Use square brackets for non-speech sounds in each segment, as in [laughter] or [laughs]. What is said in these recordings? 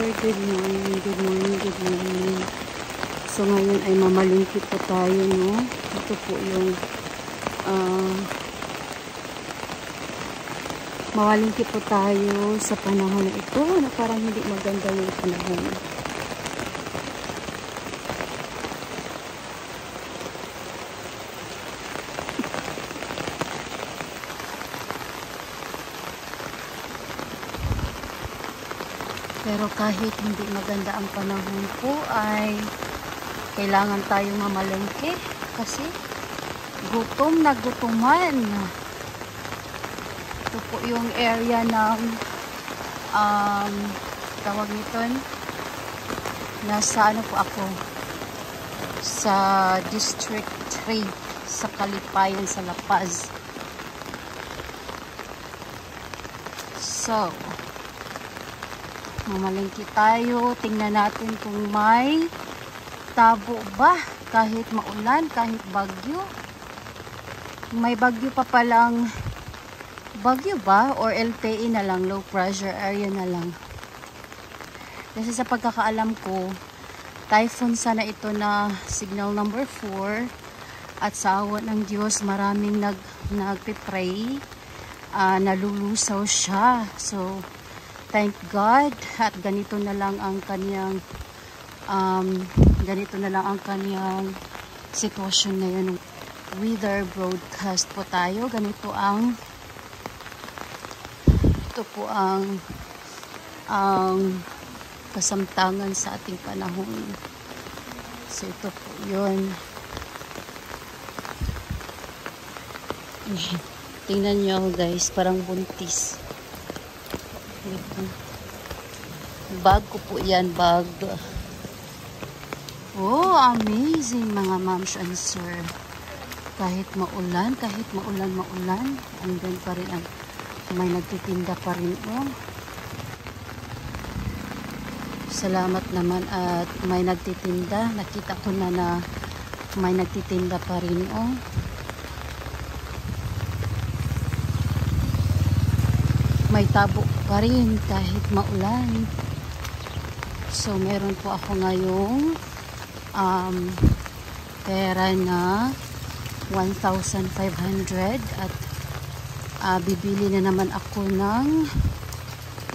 sir. Good morning, good morning, good morning. So ngayon ay mamalingkit po tayo, no? Ito po yung uh, mawalingkit po tayo sa panahon na ito na parang hindi maganda yung panahon. Pero kahit hindi maganda ang panahon po ay kailangan tayong mamalengke kasi gutom na gutuman. Ito po yung area ng um, tawag nito nasa ano po ako sa District 3 sa Kalipayan sa La Paz. So, mamalengke tayo. Tingnan natin kung may tabo ba. Kahit maulan kahit bagyo. May bagyo pa palang bagyo ba? Or LPE na lang low pressure area na lang. Kasi sa pagkakaalam ko typhoon sana ito na signal number 4 at sa awa ng Diyos maraming nag nagpipray. Uh, nalulusaw siya. So thank God. At ganito na lang ang kaniyang um, ganito na lang ang kaniyang sitwasyon na yun weather broadcast po tayo. Ganito ang ito po ang ang kasamtangan sa ating panahon. So ito po yun. [laughs] Tingnan nyo guys parang buntis Bag ko po yan, bag. Oh, amazing mga moms and sir. Kahit maulan, kahit maulan, maulan, andun pa rin ang may nagtitinda pa rin oh. Salamat naman at may nagtitinda. Nakita ko na na may nagtitinda pa rin oh. may tabo pa rin kahit maulan. So, meron po ako ngayong um, pera na 1,500 at uh, bibili na naman ako ng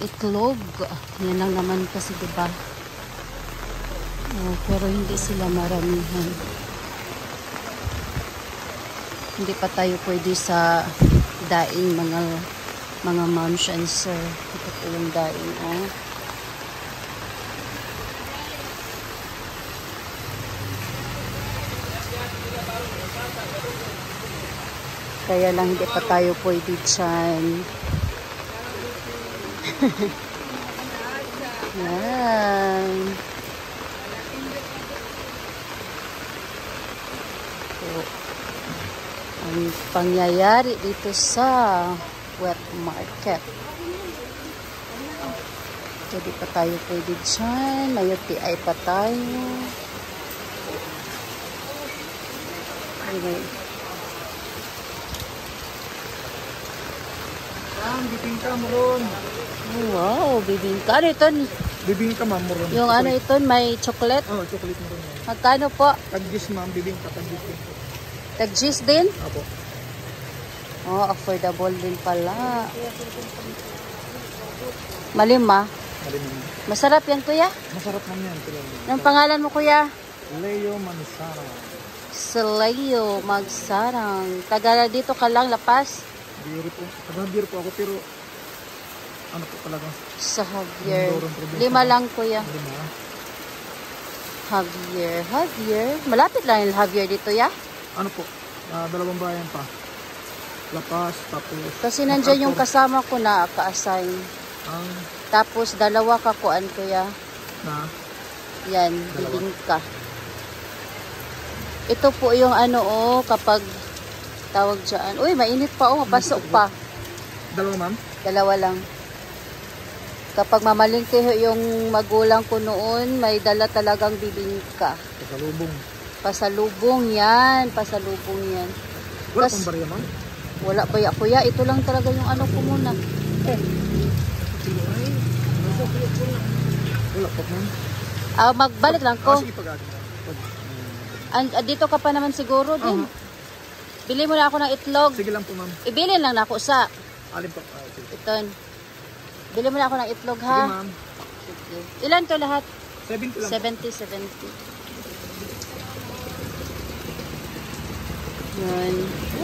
itlog. Yan lang naman kasi diba? Uh, pero hindi sila maramihan. Hindi pa tayo pwede sa daing mga mga moms sir. Ito po yung daing, oh. Kaya lang hindi pa tayo pwede dyan. [laughs] Yan. So, ang pangyayari dito sa wet market. Jadi pa tayo pwede dyan. May UTI pa tayo. Anyway. Ma'am, bibingka mo ron. Wow, bibingka. Ano ito? Bibingka ma'am mo ron. Yung ano ito, may chocolate? Oo, oh, chocolate mo ron. Magkano po? Tag-gis ma'am, bibingka, tag-gis din. Tag-gis din? Apo. Oh, affordable din pala. Malima. Malimim. Masarap yan, kuya. Masarap man yan. Anong pangalan mo, kuya? Leo Mansara. Selayo Magsarang. Taga dito ka lang, Lapas? Biro po. Taga-biro po ako pero ano po talaga? Sa Javier. Lima lang, kuya. Lima. Javier. Javier. Malapit lang yung Javier dito, ya? Ano po? Ah, dalawang bayan pa. Lapas, tapos... Kasi nandyan yung kasama ko na ka-assign. Ang Tapos dalawa ka kuan kuya. na Yan, bibingka. Ito po yung ano oh, kapag tawag dyan. Uy, mainit pa oh, mapasok pa. dalawa ma'am. Dalawa lang. Kapag mamalingke yung magulang ko noon, may dala talagang bibingka. Kasalubong. Pasalubong yan, pasalubong yan. Wala Tas- pang barya ma'am. Wala ba ya kuya? Ito lang talaga yung ano ko muna. Eh, Wala pa ma'am. Ah, magbalik lang Ah, ko. sige pag atin. Pag, An- ah, dito ka pa naman siguro din. Ah. Bili mo na ako ng itlog. sige lang po ma'am. Ibilin lang na ako sa Alin po? Ah, sige. iton. Bili mo na ako ng itlog Sige ha. ma'am. Sige. Ilan to lahat? 70 lang. 70, 70. Yan.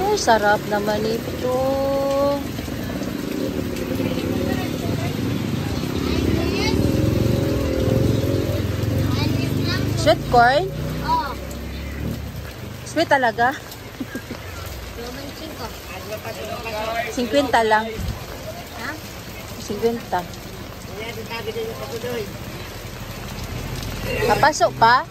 Oh, sarap naman ito. Sweet corn? Oo. Sweet talaga? 50 lang. Ha? 50. Papasok pa?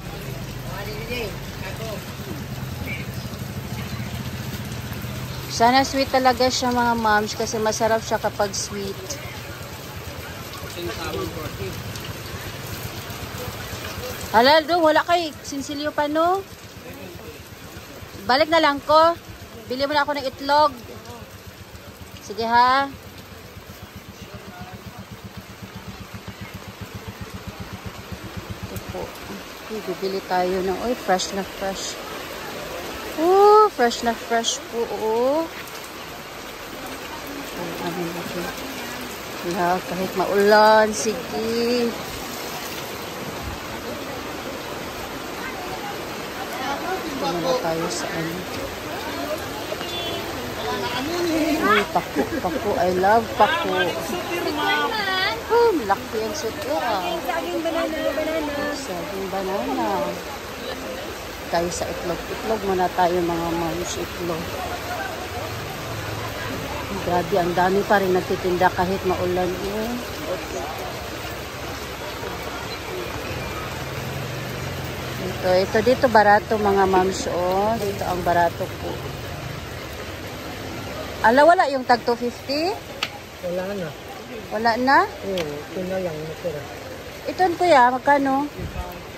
Sana sweet talaga siya mga moms kasi masarap siya kapag sweet. Halal do, wala kay sinsilyo pa no? Balik na lang ko. Bili mo na ako ng itlog. Sige ha. Ito po. Bibili tayo ng, oy, fresh na fresh. Oh, fresh na fresh po, oh. Ano natin. Kahit maulan, sige. Ito tayo sa ano. Uy, paku, paku. I love paku. Oh, malaki ang suti ah. Saging banana, banana. Saging banana. Tayo sa itlog. Itlog muna tayo mga moms. Itlog. Grabe, ang dami pa rin nagtitinda kahit maulan. Eh. Ito, ito dito barato mga moms. Oh, dito ang barato po. Ala, wala yung tag 250? Wala na. Wala na? Oo, ito na lang. Natira. Ito kuya, magkano?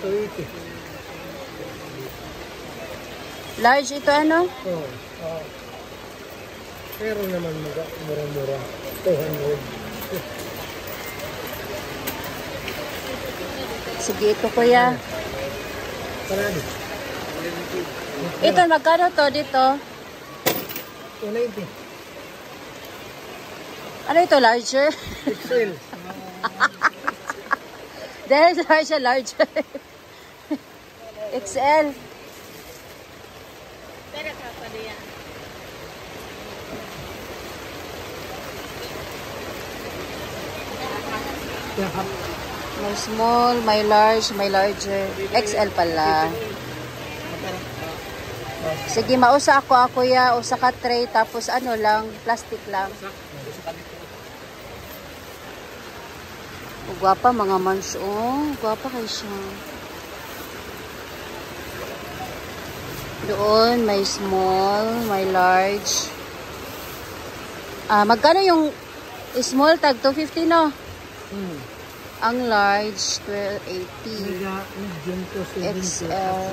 280. Large ito ano? Oo. ah. pero naman mura-mura. 200. Sige, ito kuya. Parado. Ito, magkano to dito? 290. Ano ito, larger? XL. Dahil [laughs] larger, larger. [laughs] XL. Pero ka pa diyan. Yeah. May small, may large, may larger. XL pala. Sige, mausa ako ako ya, usa ka tray, tapos ano lang, plastic lang. Oh, gwapa mga mans, oh. Gwapa kayo siya. Doon, may small, may large. Ah, magkano yung small tag? 250 no? Hmm. Ang large, 1280. Mega medium to 70. XL.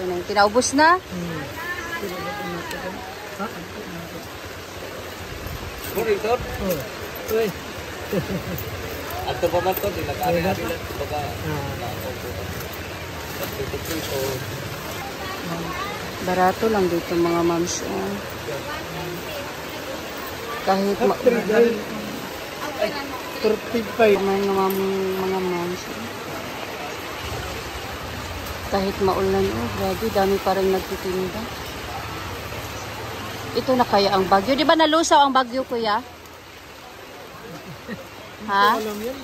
Ito na, pinaubos na? Hmm. Ha? Oh. Uy. Ato pa man to, di nag-ari na sila. Baga, Ah. Barato lang dito mga moms. Oh. Kahit ma- Trigay. 35. mga, mga, mga moms. oh. Kahit maulan, oh, grabe, dami pa rin nagtitinda. Ito na kaya ang bagyo. Di ba nalusaw ang bagyo, kuya? Ha? Alam yan.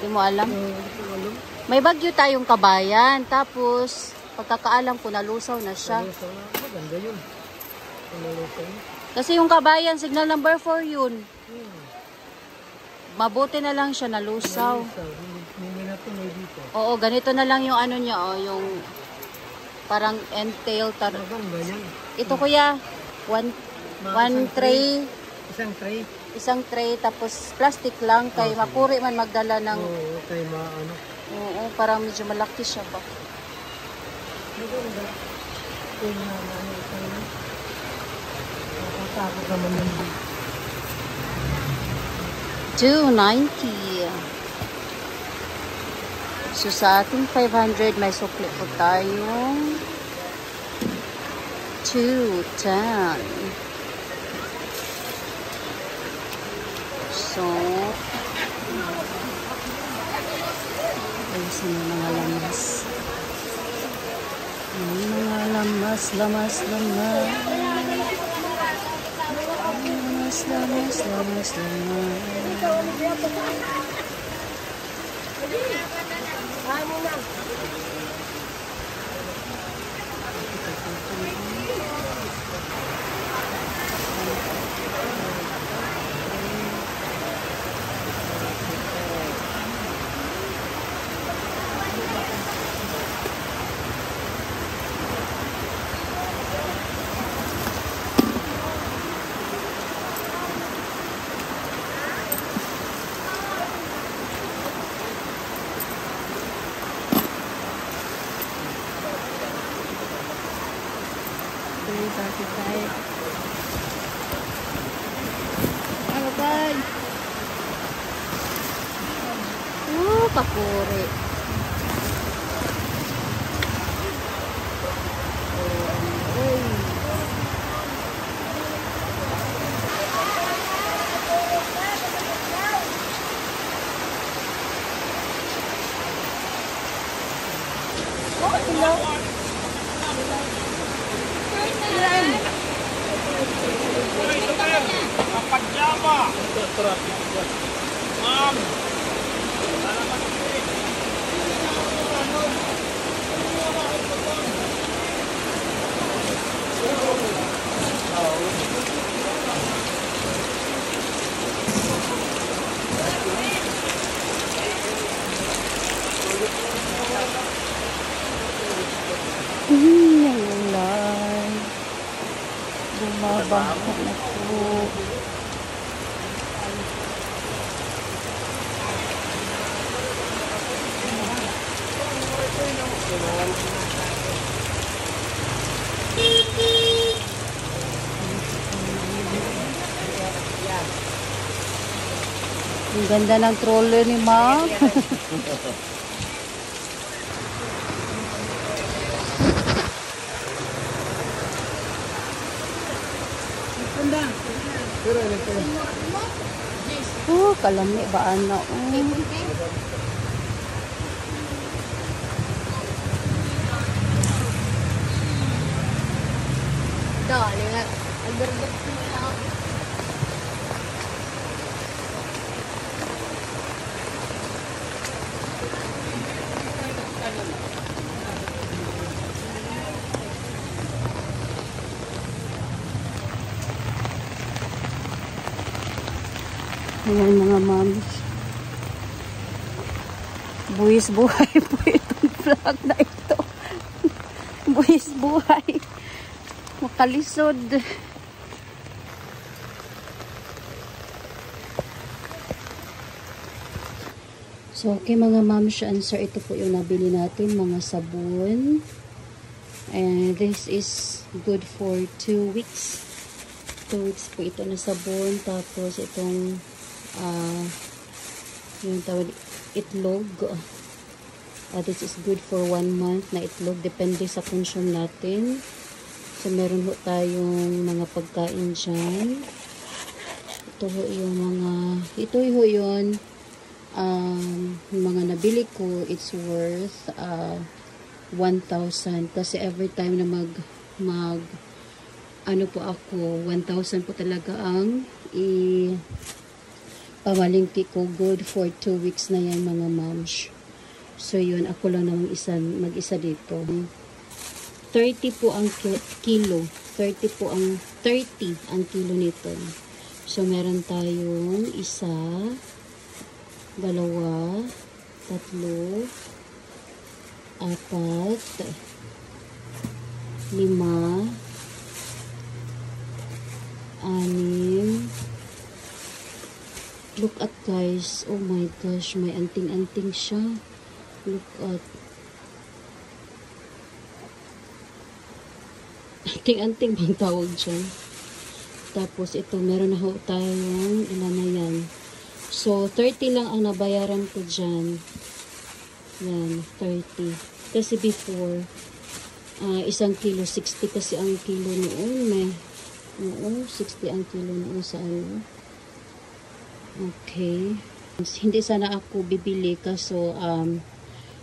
Di mo alam? Hindi. May bagyo tayong kabayan. Tapos, pagkakaalam ko, nalusaw na siya. Maganda yun. Yun? Kasi yung kabayan, signal number 4 yun. Mabuti na lang siya nalusaw. Dito. Oo, ganito na lang yung ano niya, oh, yung parang entail. Tar- Maganda yan. Ito kuya, one, one tray, Isang tray. isang tray, tapos plastic lang, kay mapuri man magdala ng, Oo, kay maano. oo, parang medyo malaki siya ba. Maganda. Kung na ano ito na. Nakatakot naman yung dito. 290. So, sa ating 500, may sukli po tayong 210. So, ayusin yung mga lamas. May mga lamas, lamas, lamas. Lamas, lamas, lamas, lamas. 哎，木兰 Bumabaho na po. Ang ganda ng troller ni Ma. [laughs] Oh, kalamik ba anak? Hmm. Dah, lihat. Agar-agar. Ayan mga moms. Buwis buhay [laughs] po itong vlog na ito. [laughs] Buwis buhay. Makalisod. So, okay mga moms, answer ito po yung nabili natin, mga sabon. And this is good for 2 weeks. 2 weeks po ito na sabon. Tapos itong ah yung tawag itlog. Ah, this is good for 1 month na itlog. Depende sa consume natin. So, meron ho tayong mga pagkain dyan. Ito ho yung mga, ito ho yun, um, mga nabili ko, it's worth uh, 1,000. Kasi every time na mag, mag, ano po ako, 1,000 po talaga ang i, pamalingki ko. Good for 2 weeks na yan mga moms. So, yun, ako lang namang isa, mag-isa dito. 30 po ang ki- kilo. 30 po ang 30 ang kilo nito. So meron tayong isa, dalawa, tatlo, apat, lima, anim. Look at guys. Oh my gosh, may anting-anting siya. Look at [laughs] anting-anting bang tawag dyan. Tapos ito, meron na ho tayong ilan na yan. So, 30 lang ang nabayaran ko dyan. Yan, 30. Kasi before, ah, isang kilo, 60 kasi ang kilo noon. May, oo, 60 ang kilo noon sa ano. Okay. Hindi sana ako bibili kaso um,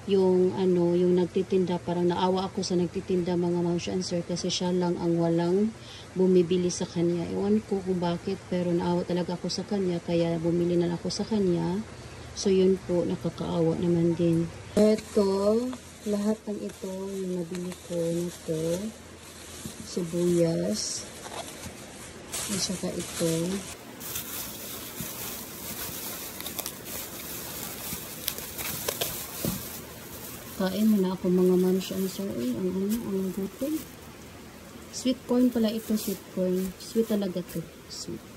yung ano, yung nagtitinda, parang naawa ako sa nagtitinda mga mouse answer kasi siya lang ang walang bumibili sa kanya. Ewan ko kung bakit pero naawa talaga ako sa kanya kaya bumili na ako sa kanya. So yun po, nakakaawa naman din. Ito, lahat ng ito, yung nabili ko nito, sibuyas, at saka ito, kain mo ako mga mams and sir. Uy, ang ano, ang gutom. Sweet corn pala ito, sweet corn. Sweet talaga to. Sweet.